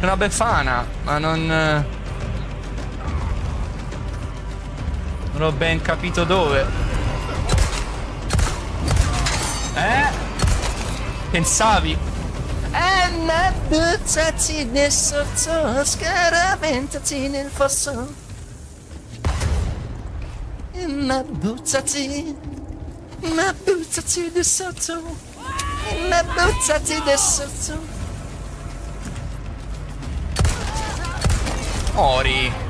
Una befana, ma non... Non ho ben capito dove. Eh? Pensavi? E ne buttati nel sotto, scaraventati nel fosso. Ne buttati, ma buttati di sotto. E ne buttati di sotto. Ori.